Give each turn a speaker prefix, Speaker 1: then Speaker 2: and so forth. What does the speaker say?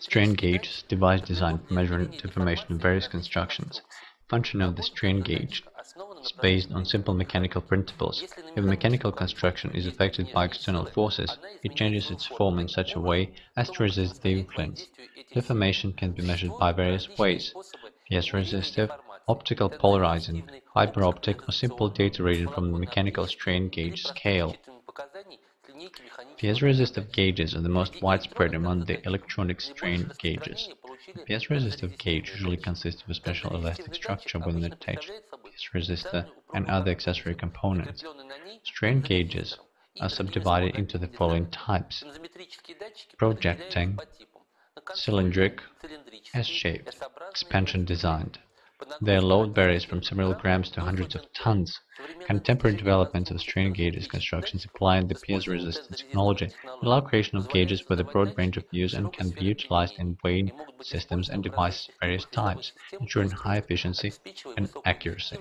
Speaker 1: Strain gauge is a device designed for measuring deformation of various constructions. Function of the strain gauge is based on simple mechanical principles. If a mechanical construction is affected by external forces, it changes its form in such a way as to resist the influence. Deformation can be measured by various ways: piezoresistive, optical polarizing, fiber-optic or simple data reading from the mechanical strain gauge scale. Piezoresistive gauges are the most widespread among the electronic strain gauges. A piezoresistive gauge usually consists of a special elastic structure with an attached piezoresistor and other accessory components. Strain gauges are subdivided into the following types: projecting, cylindric, S-shaped, expansion designed. Their load varies from several grams to hundreds of tons. Contemporary developments of strain gauges constructions applying the piezoresistance technology allow creation of gauges with a broad range of use and can be utilized in weighing systems and devices of various types, ensuring high efficiency and accuracy.